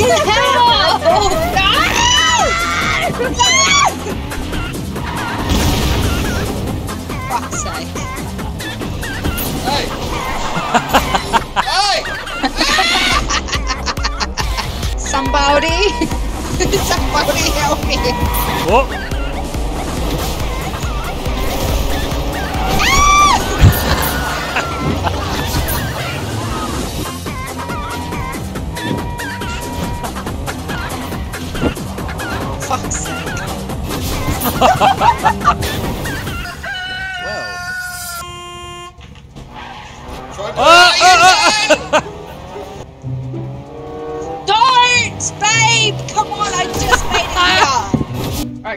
Get the! Oh, no! Fuck's. Hey! hey! Somebody! Somebody help me! Whoa!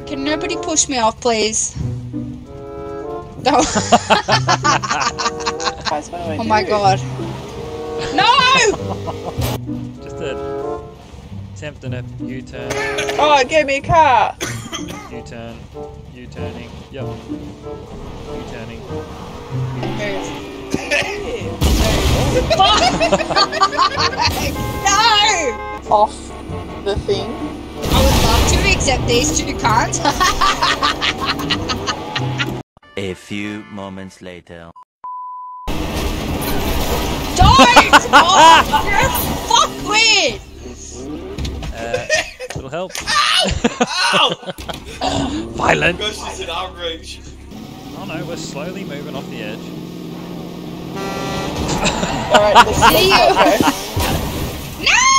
Alright, can nobody push me off, please? No. Guys, oh what do I oh my god. No! Just a attempting a U-turn, Oh, it gave me a car. U-turn, U-turning. Yep. U-turning. no! Off the thing. Except these two can't. A few moments later. Don't! Oh, you're a fuckwit! Uh, it'll help. Ow! Violent. Gosh, she's in outrage. Oh no, we're slowly moving off the edge. Alright, this See you. okay.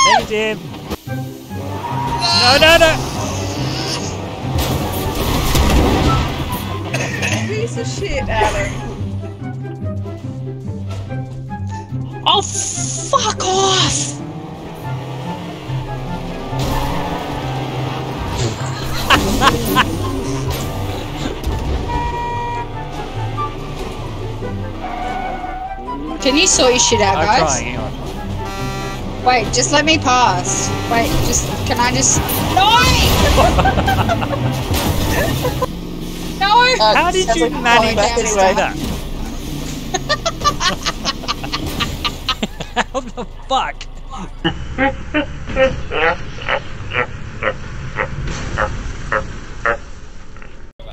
There you did. No, no, no. Piece of shit, Adam. Oh, fuck off! Can you sort your shit out, I'm guys? trying. Wait, just let me pass. Wait, just can I just no? no! Uh, How did you like manage to anyway. do that? How the fuck?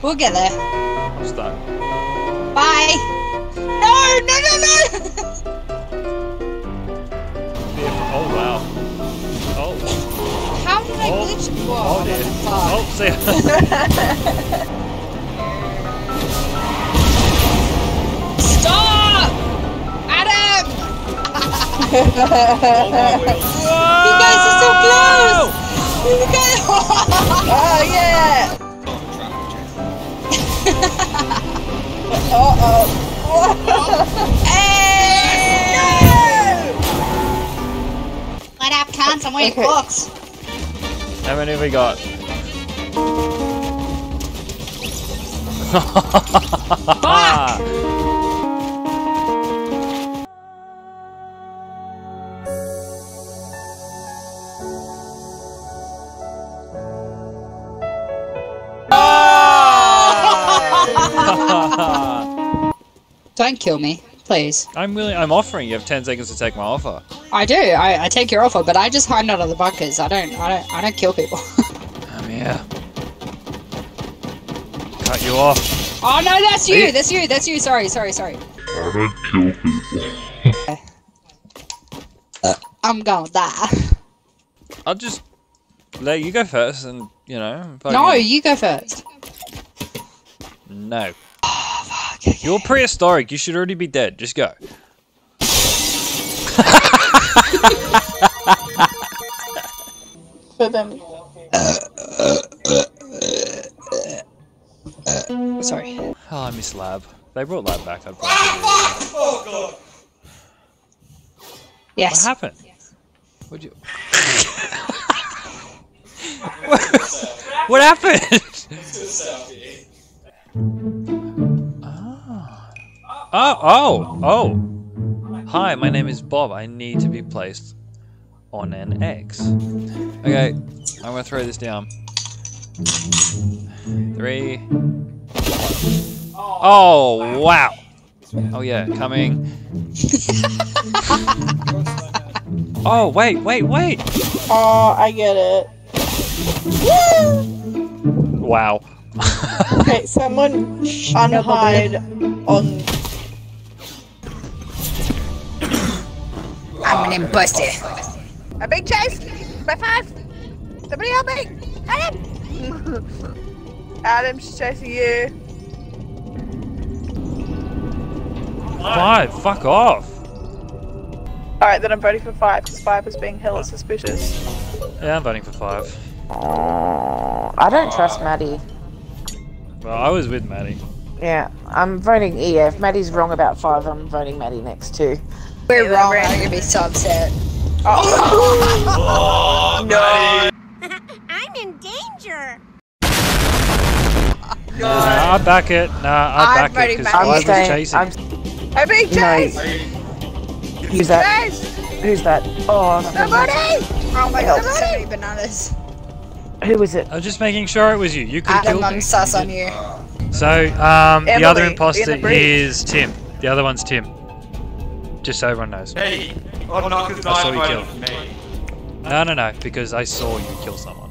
We'll get there. I'm stuck. Bye. No, no, no, no! Oh wow. Oh. How did I Oh. glitch? Whoa, Oh what dear. Oh, see. You guys are so close! You guys Oh, yeah! Oh, Uh-oh. Hey! Let up, cunts, I'm waiting Okay. books. How many have we got? Don't kill me, please. I'm willing. I'm offering. You have ten seconds to take my offer. I do. I, I take your offer, but I just hide out of the bunkers. I don't. I don't. I don't kill people. I'm here. Cut you off. oh no, that's you. Hey. That's you. That's you. Sorry. Sorry. Sorry. Uh, I'm gonna die. I'll just let you go first, and you know. No, can- you go first. No. You're prehistoric. You should already be dead. Just go. For them. Sorry. Oh, I miss Lab. They brought Lab back. I'd probably. Ah! Oh god. What Yes. happened? What'd you? what happened? Oh, oh, oh. Hi, my name is Bob. I need to be placed on an X. Okay, I'm gonna throw this down. Three. Oh, wow. Oh, yeah, coming. Oh, wait, wait, wait! Oh, I get it. Woo! Wow. Okay, someone unhide on. I'm an imposter. A big chase! By five! Somebody help me! Adam! Adam's chasing you. Five, fuck off. Alright, then I'm voting for five because five was being hella suspicious. Yeah, I'm voting for five. I don't trust Maddie. Well, I was with Maddie. Yeah, I'm voting E. If Maddie's wrong about five, I'm voting Maddie next too. We're Yeah, wrong. Brandon. I'm gonna be so upset. Oh, no. I'm in danger. Nah, I back it. Nah, I I'm back voting it because Maddie. I I'm was staying. chasing. I'm, A big no, who's that? Chase! Who's that? Oh, Somebody! Oh my god, there's so Somebody! many bananas. who is it? I was just making sure it was you. You could have Adam, killed I'm me. sus on you. So, um, the other imposter the is Tim. The other one's Tim. Just so everyone knows. Hey, I'm not because I saw you kill. me. No, no, no, because I saw you kill someone.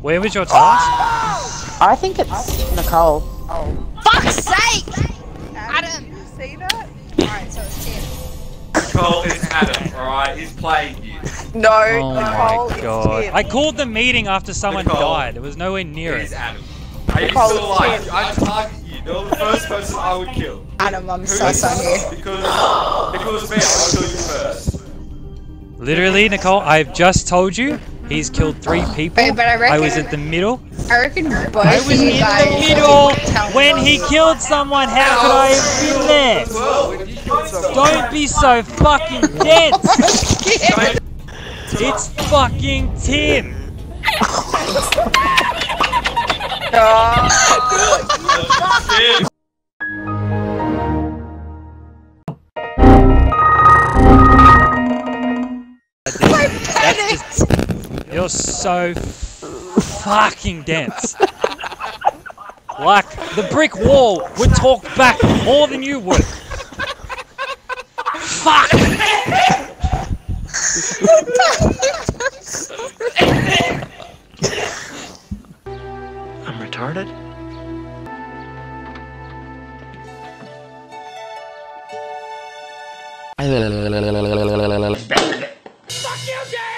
Where was your ah! task? I think it's Nicole. Oh. Fuck's sake! Adam, Adam. did you see that? Alright, so it's Tim. Nicole is Adam, alright? He's playing you. No, Oh Nicole, my it's god. Tim. I called the meeting after someone Nicole. died. It was nowhere near It is it. Adam. Are you Nicole, still alive? I target you. You're the first person I would kill. Adam, I'm Who sus is on. Because, because me, I'll kill you first. Literally, Nicole, I've just told you he's killed three people. Wait, but I I was reckon- at the middle. I reckon both I was in the middle when he killed someone. How could I have been there? Well, when you killed someone. Don't be so fucking dense. It's fucking Tim. Tim. You're so fucking dense. Like the brick wall would talk back more than you would. Fuck! I'm retarded? Fuck you, Dave!